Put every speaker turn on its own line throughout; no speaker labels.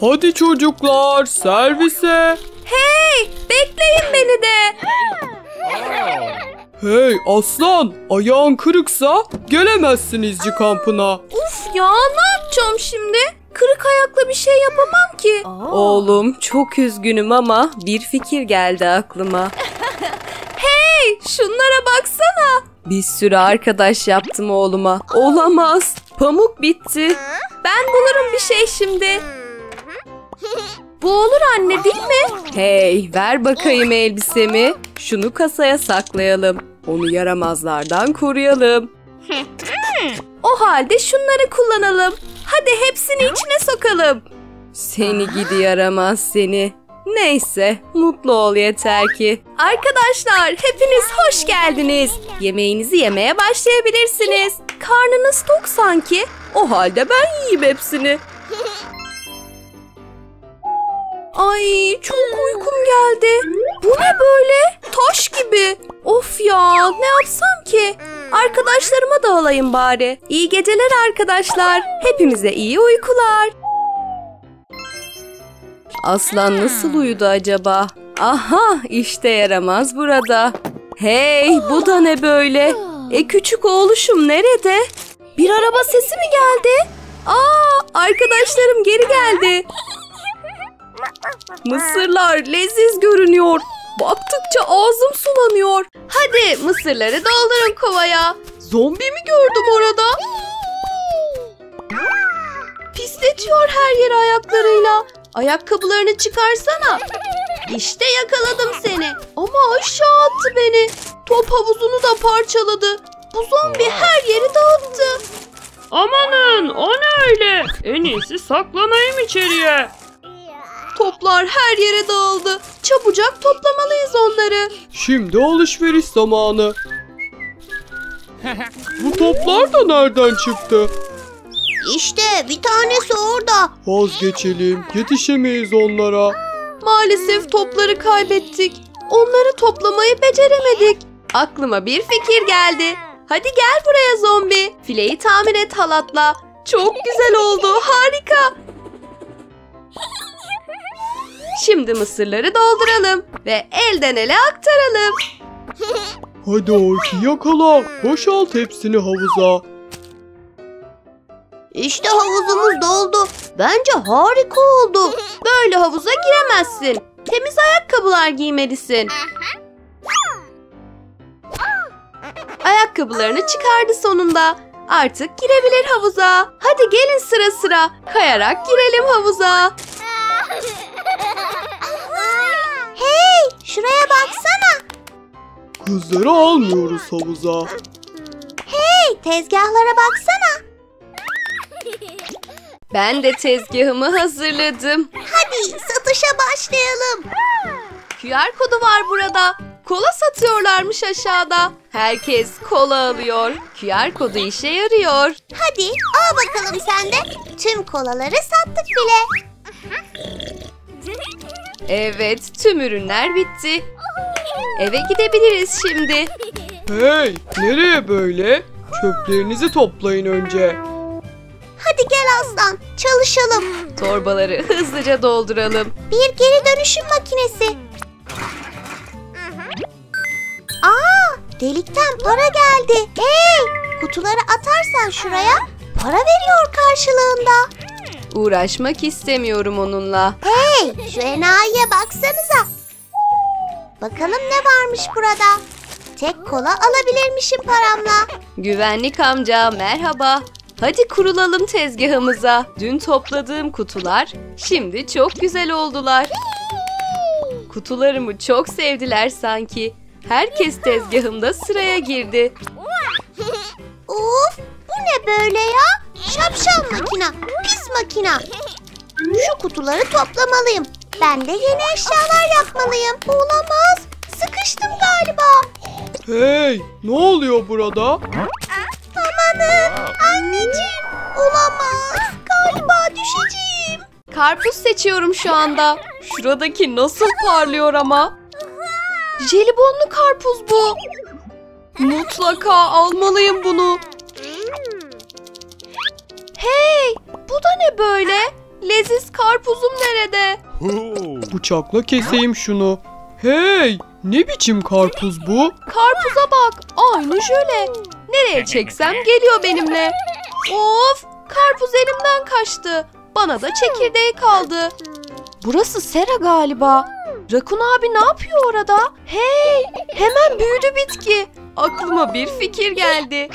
Hadi çocuklar servise.
Hey, bekleyin beni de.
Hey aslan ayağın kırıksa gelemezsin izci kampına.
Uf ya ne yapacağım şimdi? Kırık ayakla bir şey yapamam ki.
Oğlum çok üzgünüm ama bir fikir geldi aklıma.
Hey, şunlara baksana.
Bir sürü arkadaş yaptım oğluma. Olamaz. Pamuk bitti.
Ben bulurum bir şey şimdi. Bu olur anne değil mi?
Hey ver bakayım elbisemi. Şunu kasaya saklayalım. Onu yaramazlardan koruyalım.
O halde şunları kullanalım. Hadi hepsini içine sokalım.
Seni gidi yaramaz seni. Neyse mutlu ol yeter ki.
Arkadaşlar hepiniz hoş geldiniz. Yemeğinizi yemeye başlayabilirsiniz. Karnınız tok sanki.
O halde ben yiyeyim hepsini.
Ay çok uykum geldi. Bu ne böyle? Taş gibi. Of ya ne yapsam ki? Arkadaşlarıma da alayım bari. İyi geceler arkadaşlar. Hepimize iyi uykular.
Aslan nasıl uyudu acaba? Aha işte yaramaz burada. Hey bu da ne böyle? E küçük oğluşum nerede?
Bir araba sesi mi geldi? Aa arkadaşlarım geri geldi.
Mısırlar leziz görünüyor. Baktıkça ağzım sulanıyor.
Hadi mısırları doldurun kovaya.
Zombi mi gördüm orada?
Pisletiyor her yeri ayaklarıyla. Ayakkabılarını çıkarsana. İşte yakaladım seni. Ama aşağı attı beni. Top havuzunu da parçaladı. Bu zombi her yeri dağıttı.
Amanın o ne öyle? En iyisi saklanayım içeriye.
Toplar her yere dağıldı. Çabucak toplamalıyız onları.
Şimdi alışveriş zamanı. Bu toplar da nereden çıktı?
İşte bir tanesi orada.
Vazgeçelim yetişemeyiz onlara.
Maalesef topları kaybettik. Onları toplamayı beceremedik. Aklıma bir fikir geldi. Hadi gel buraya zombi. Fileyi tamir et halatla. Çok güzel oldu. Harika. Şimdi mısırları dolduralım ve elden ele aktaralım.
Hadi Orki yakala. Boşalt hepsini havuza.
İşte havuzumuz doldu. Bence harika oldu. Böyle havuza giremezsin. Temiz ayakkabılar giymelisin. Ayakkabılarını çıkardı sonunda. Artık girebilir havuza. Hadi gelin sıra sıra. Kayarak girelim havuza. Şuraya baksana.
Kızları almıyoruz havuza.
Hey, tezgahlara baksana.
Ben de tezgahımı hazırladım.
Hadi satışa başlayalım. QR kodu var burada. Kola satıyorlarmış aşağıda. Herkes kola alıyor. QR kodu işe yarıyor.
Hadi al bakalım sen de. Tüm kolaları sattık bile.
Evet tüm ürünler bitti. Eve gidebiliriz şimdi.
Hey nereye böyle? Çöplerinizi toplayın önce.
Hadi gel aslan çalışalım.
Torbaları hızlıca dolduralım.
Bir geri dönüşüm makinesi. Aa delikten para geldi. Hey kutuları atarsan şuraya para veriyor karşılığında.
Uğraşmak istemiyorum onunla.
Hey şu enayiye baksanıza. Bakalım ne varmış burada. Tek kola alabilirmişim paramla.
Güvenlik amca merhaba. Hadi kurulalım tezgahımıza. Dün topladığım kutular şimdi çok güzel oldular. Kutularımı çok sevdiler sanki. Herkes tezgahımda sıraya girdi.
Bu ne böyle ya? Şapşal makina, pis makina. Şu kutuları toplamalıyım. Ben de yeni eşyalar yapmalıyım. Olamaz. Sıkıştım galiba.
Hey ne oluyor burada?
Amanın anneciğim. Olamaz. Galiba düşeceğim.
Karpuz seçiyorum şu anda. Şuradaki nasıl parlıyor ama. Jelibonlu karpuz bu. Mutlaka almalıyım bunu.
Hey, bu da ne böyle? Leziz karpuzum nerede?
Bıçakla keseyim şunu. Hey! Ne biçim karpuz bu?
Karpuza bak. Aynı jöle. Nereye çeksem geliyor benimle. Of! Karpuz elimden kaçtı. Bana da çekirdeği kaldı. Burası sera galiba. Rakun abi ne yapıyor orada? Hey! Hemen büyüdü bitki. Aklıma bir fikir geldi.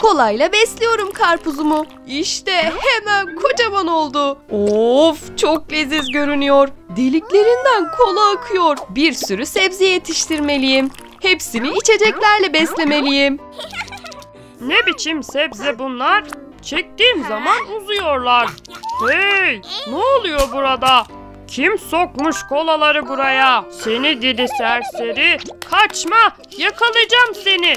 Kolayla besliyorum karpuzumu. İşte hemen kocaman oldu. Of çok leziz görünüyor. Deliklerinden kola akıyor. Bir sürü sebze yetiştirmeliyim. Hepsini içeceklerle beslemeliyim.
Ne biçim sebze bunlar? Çektiğim zaman uzuyorlar. Hey! Ne oluyor burada? Kim sokmuş kolaları buraya? Seni dili serseri. Kaçma! Yakalayacağım seni.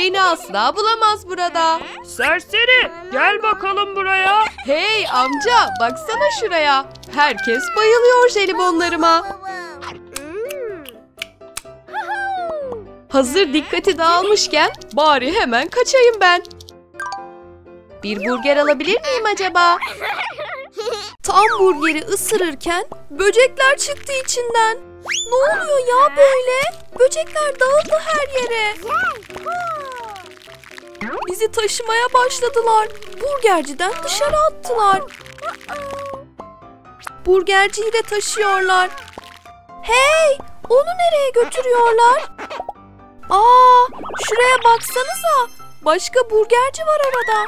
Beni asla bulamaz burada.
Serseri! Gel bakalım buraya.
Hey amca baksana şuraya. Herkes bayılıyor jelibonlarıma. Hazır dikkati dağılmışken bari hemen kaçayım ben. Bir burger alabilir miyim acaba? Tam burgeri ısırırken böcekler çıktı içinden. Ne oluyor ya böyle? Böcekler dağıldı her yere. Bizi taşımaya başladılar. Burgerciden dışarı attılar. Burgerciyi de taşıyorlar. Hey! Onu nereye götürüyorlar? Aa! Şuraya baksanıza. Başka burgerci var orada.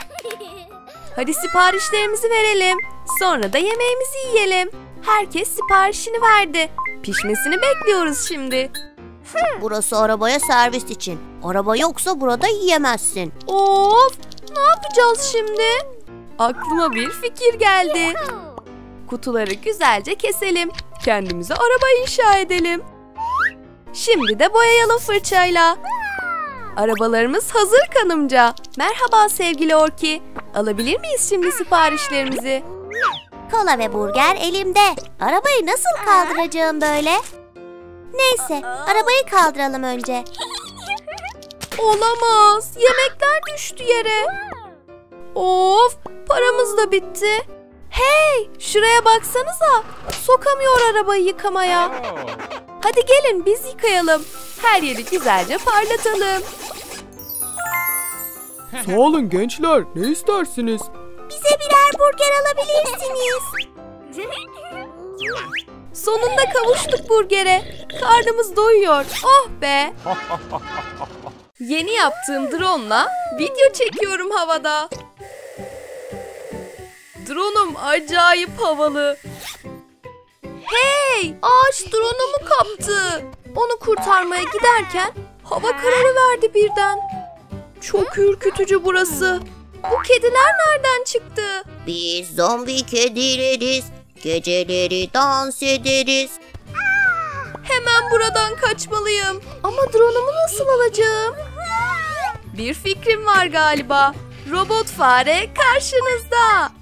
Hadi siparişlerimizi verelim. Sonra da yemeğimizi yiyelim. Herkes siparişini verdi. Pişmesini bekliyoruz şimdi.
Burası arabaya servis için. Araba yoksa burada yiyemezsin.
Of! Ne yapacağız şimdi? Aklıma bir fikir geldi. Kutuları güzelce keselim. Kendimize araba inşa edelim. Şimdi de boyayalım fırçayla. Arabalarımız hazır kanımca. Merhaba sevgili Orki. Alabilir miyiz şimdi siparişlerimizi?
Kola ve burger elimde. Arabayı nasıl kaldıracağım böyle? Neyse, arabayı kaldıralım önce.
Olamaz. Yemekler düştü yere. Of, paramız da bitti. Hey, şuraya baksanıza. Sokamıyor arabayı yıkamaya. Hadi gelin biz yıkayalım. Her yeri güzelce parlatalım.
Sağ olun gençler. Ne istersiniz?
Bize birer burger alabilirsiniz.
Sonunda kavuştuk burgere. Karnımız doyuyor. Oh be. Yeni yaptığım drone'la video çekiyorum havada. Drone'um acayip havalı. Hey! Ağaç drone'umu kaptı. Onu kurtarmaya giderken hava kararı verdi birden. Çok ürkütücü burası. Bu kediler nereden çıktı?
Biz zombi kedileriz. Geceleri dans ederiz.
Hemen buradan kaçmalıyım. Ama drone'umu nasıl alacağım? Bir fikrim var galiba. Robot fare karşınızda.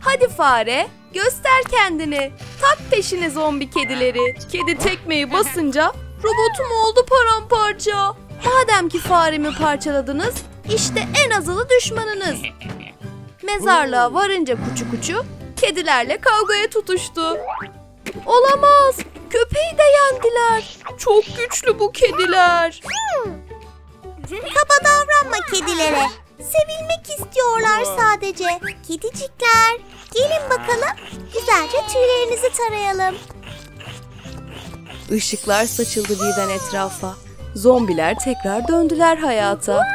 Hadi fare, göster kendini. Tak peşine zombi kedileri. Kedi tekmeyi basınca robotum oldu paramparça. Madem ki faremi parçaladınız, işte en azılı düşmanınız. Mezarlığa varınca kuçu kuçu kedilerle kavgaya tutuştu. Olamaz. Köpeği de yendiler. Çok güçlü bu kediler.
Kaba davranma kedilere. Sevilmek istiyorlar sadece. Kedicikler, gelin bakalım. Güzelce tüylerinizi tarayalım.
Işıklar saçıldı birden etrafa. Zombiler tekrar döndüler hayata.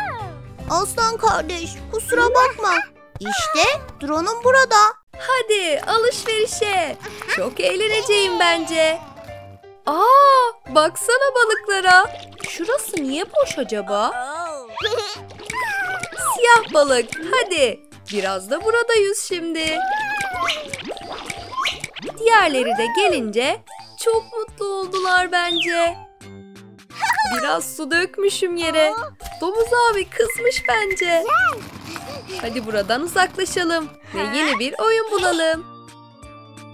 Aslan kardeş, kusura bakma. İşte drone'um burada.
Hadi alışverişe. Çok eğleneceğim bence. Aa, baksana balıklara. Şurası niye boş acaba? Siyah balık, hadi. Biraz da burada yüz şimdi. Diğerleri de gelince çok mutlu oldular bence. Biraz su dökmüşüm yere. Domuz abi kızmış bence. Hadi buradan uzaklaşalım ve yeni bir oyun bulalım.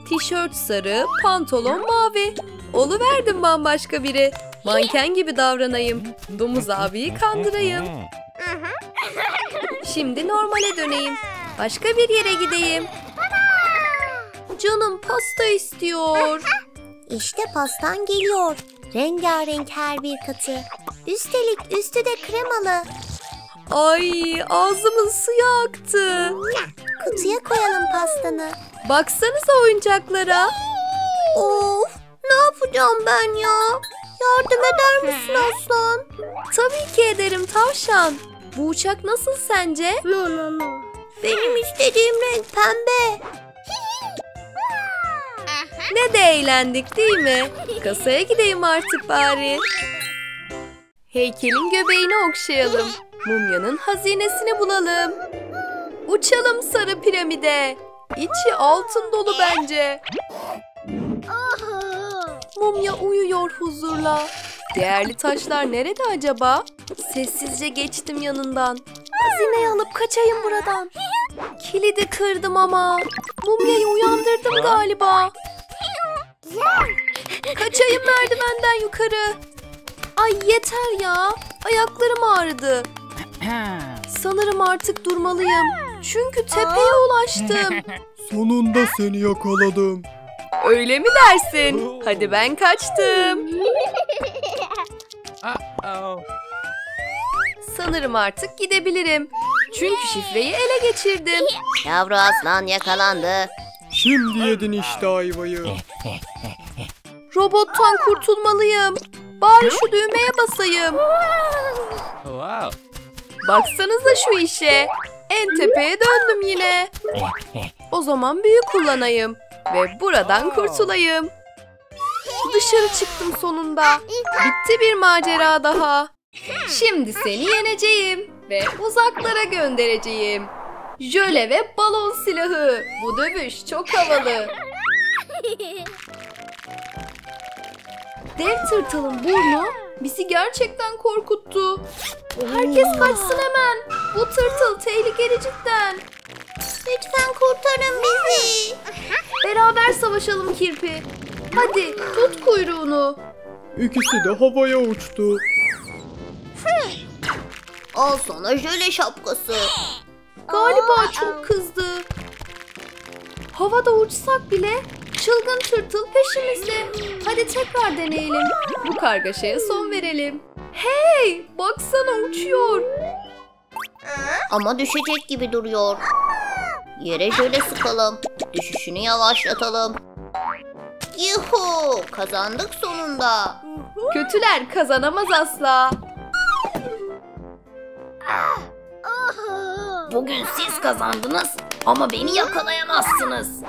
Tişört sarı, pantolon mavi. Oluverdim bambaşka biri. Manken gibi davranayım. Domuz abiyi kandırayım. Şimdi normale döneyim. Başka bir yere gideyim. Canım pasta istiyor.
İşte pastan geliyor. Rengarenk her bir katı. Üstelik üstü de kremalı.
Ay ağzımın suyu aktı.
Kutuya koyalım pastanı.
Baksanıza oyuncaklara.
Of ne yapacağım ben ya? Yardım eder misin aslan?
Tabii ki ederim tavşan. Bu uçak nasıl sence?
Benim istediğim renk pembe.
Ne de eğlendik değil mi? Kasaya gideyim artık bari. Heykelin göbeğini okşayalım. Mumyanın hazinesini bulalım. Uçalım sarı piramide. İçi altın dolu bence. Mumya uyuyor huzurla. Değerli taşlar nerede acaba? Sessizce geçtim yanından. Hazineyi alıp kaçayım buradan. Kilidi kırdım ama. Mumyayı uyandırdım galiba. Kaçayım merdivenden yukarı. Ay yeter ya. Ayaklarım ağrıdı. Sanırım artık durmalıyım. Çünkü tepeye ulaştım.
Sonunda seni yakaladım.
Öyle mi dersin? Hadi ben kaçtım. Sanırım artık gidebilirim. Çünkü şifreyi ele geçirdim.
Yavru aslan yakalandı.
Şimdi yedin işte ayvayı.
Robottan kurtulmalıyım. Bari şu düğmeye basayım. Baksanıza şu işe. En tepeye döndüm yine. O zaman büyü kullanayım. Ve buradan kurtulayım. Dışarı çıktım sonunda. Bitti bir macera daha. Şimdi seni yeneceğim. Ve uzaklara göndereceğim. Jöle ve balon silahı. Bu dövüş çok havalı. Dev tırtılın burnu bizi gerçekten korkuttu. Herkes kaçsın hemen. Bu tırtıl tehlikeli cidden.
Lütfen kurtarın bizi.
Beraber savaşalım kirpi. Hadi tut kuyruğunu.
İkisi de havaya uçtu.
Al sana jöle şapkası.
Galiba çok kızdı. Havada uçsak bile çılgın tırtıl peşimizde. Hadi tekrar deneyelim. Bu kargaşaya son verelim. Hey, baksana uçuyor.
Ama düşecek gibi duruyor. Yere jöle sıkalım. Düşüşünü yavaşlatalım. Yuhu! Kazandık sonunda.
Kötüler kazanamaz asla.
Bugün siz kazandınız ama beni yakalayamazsınız.